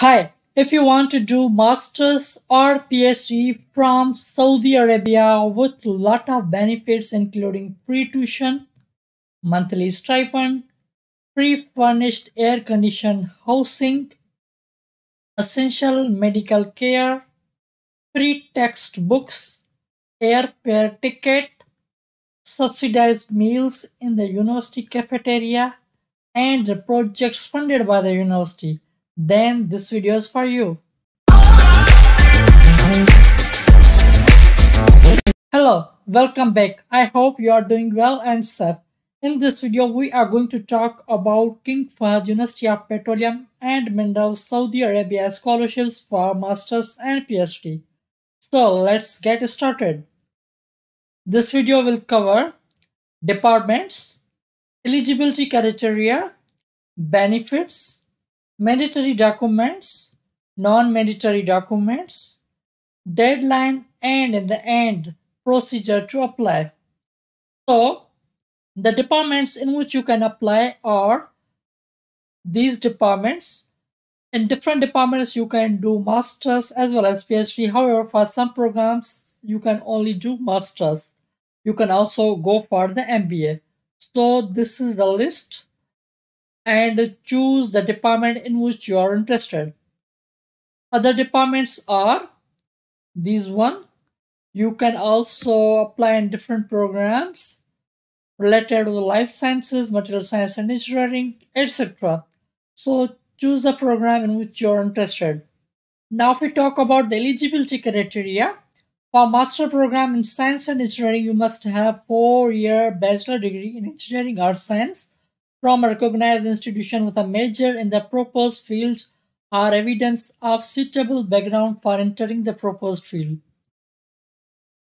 Hi, if you want to do masters or PhD from Saudi Arabia with lot of benefits including free tuition, monthly stipend, free furnished air conditioned housing, essential medical care, free textbooks, airfare ticket, subsidized meals in the university cafeteria, and projects funded by the university then this video is for you. Hello, welcome back. I hope you are doing well and safe. In this video, we are going to talk about King Fahd University of Petroleum and Minerals Saudi Arabia scholarships for Masters and PhD. So let's get started. This video will cover departments, eligibility criteria, benefits, mandatory documents, non-mandatory documents, deadline, and in the end, procedure to apply. So, the departments in which you can apply are these departments. In different departments, you can do masters as well as PhD. However, for some programs, you can only do masters. You can also go for the MBA. So this is the list and choose the department in which you are interested. Other departments are these one. You can also apply in different programs related to the life sciences, material science and engineering, etc. So choose a program in which you are interested. Now if we talk about the eligibility criteria, for master program in science and engineering, you must have four-year bachelor degree in engineering or science from a recognized institution with a major in the proposed field are evidence of suitable background for entering the proposed field.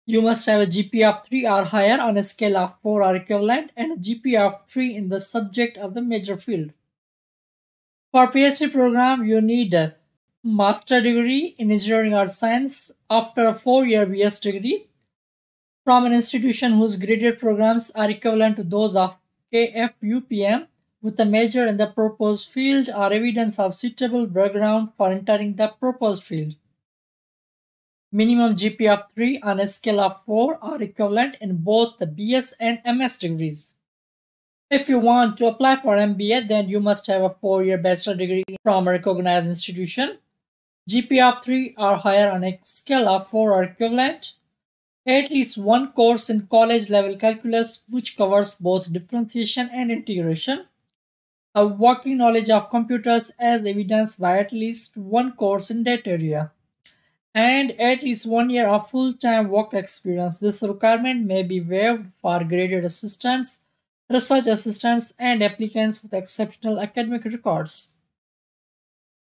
You must have a GPA of 3 or higher on a scale of 4 or equivalent and a GPA of 3 in the subject of the major field. For PhD program, you need a master degree in engineering or science after a 4-year BS degree from an institution whose graded programs are equivalent to those of KFUPM with a major in the proposed field or evidence of suitable background for entering the proposed field. Minimum GPA of 3 on a scale of 4 are equivalent in both the BS and MS degrees. If you want to apply for MBA, then you must have a 4-year bachelor degree from a recognized institution. GPA of 3 or higher on a scale of 4 are equivalent at least one course in college level calculus which covers both differentiation and integration, a working knowledge of computers as evidenced by at least one course in that area, and at least one year of full-time work experience. This requirement may be waived for graded assistants, research assistants, and applicants with exceptional academic records.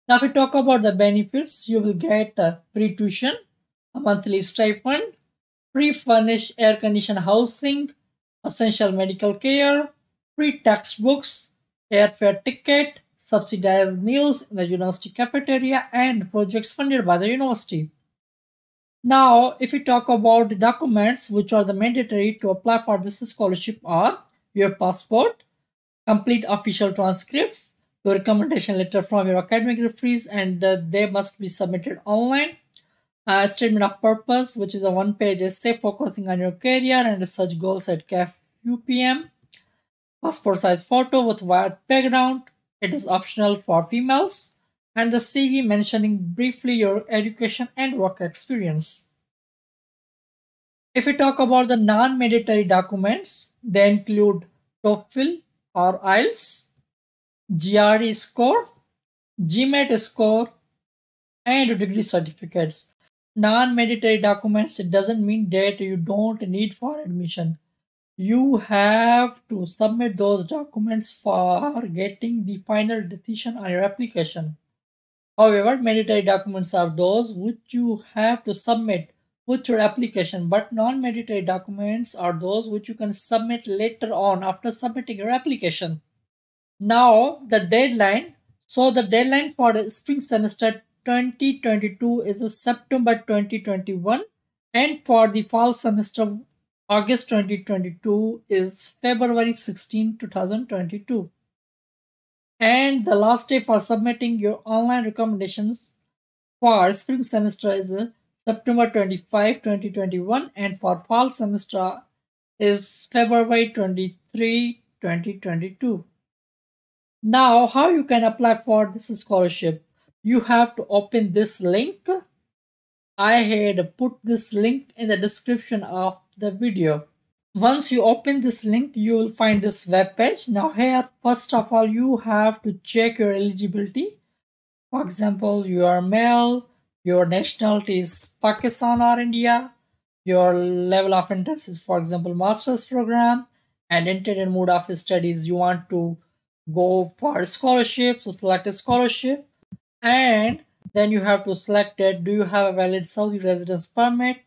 Now, if we talk about the benefits, you will get uh, free tuition, a monthly stipend, free-furnished air-conditioned housing, essential medical care, free textbooks, airfare ticket, subsidized meals in the university cafeteria, and projects funded by the university. Now, if we talk about the documents which are the mandatory to apply for this scholarship are your passport, complete official transcripts, your recommendation letter from your academic referees and uh, they must be submitted online, a statement of purpose, which is a one-page essay focusing on your career and research goals at CAF UPM. Passport size photo with white background. It is optional for females. And the CV mentioning briefly your education and work experience. If we talk about the non-mandatory documents, they include TOEFL or IELTS, GRE score, GMAT score, and degree certificates non-mandatory documents it doesn't mean that you don't need for admission. You have to submit those documents for getting the final decision on your application. However mandatory documents are those which you have to submit with your application but non-mandatory documents are those which you can submit later on after submitting your application. Now the deadline. So the deadline for the spring semester 2022 is September 2021 and for the fall semester August 2022 is February 16 2022 And the last day for submitting your online recommendations for spring semester is September 25, 2021 and for fall semester is February 23, 2022. Now, how you can apply for this scholarship? You have to open this link. I had put this link in the description of the video. Once you open this link, you will find this web page. Now here, first of all, you have to check your eligibility. For example, you are male, your nationality is Pakistan or India, your level of interest is, for example, master's program, and intended mode of studies you want to go for scholarship so select a scholarship and then you have to select it. Do you have a valid saudi residence permit?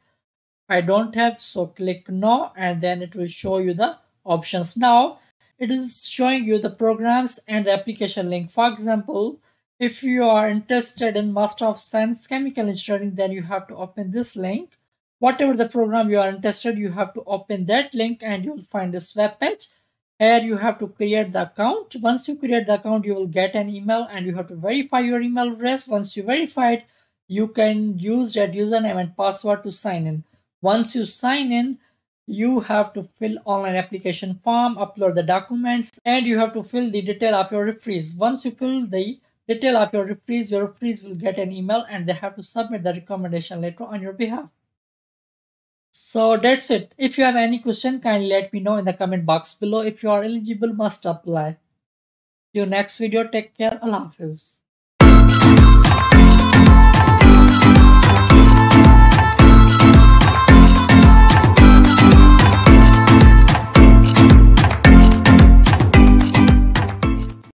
I don't have so click no and then it will show you the options. Now it is showing you the programs and the application link. For example if you are interested in master of science chemical engineering then you have to open this link. Whatever the program you are interested you have to open that link and you'll find this web page here you have to create the account. Once you create the account you will get an email and you have to verify your email address. Once you verify it you can use that username and password to sign in. Once you sign in you have to fill online application form upload the documents and you have to fill the detail of your referees once you fill the detail of your referees your referees will get an email and they have to submit the recommendation letter on your behalf so that's it. If you have any question, kindly let me know in the comment box below. If you are eligible, must apply. See you next video. Take care. Allah Hafiz.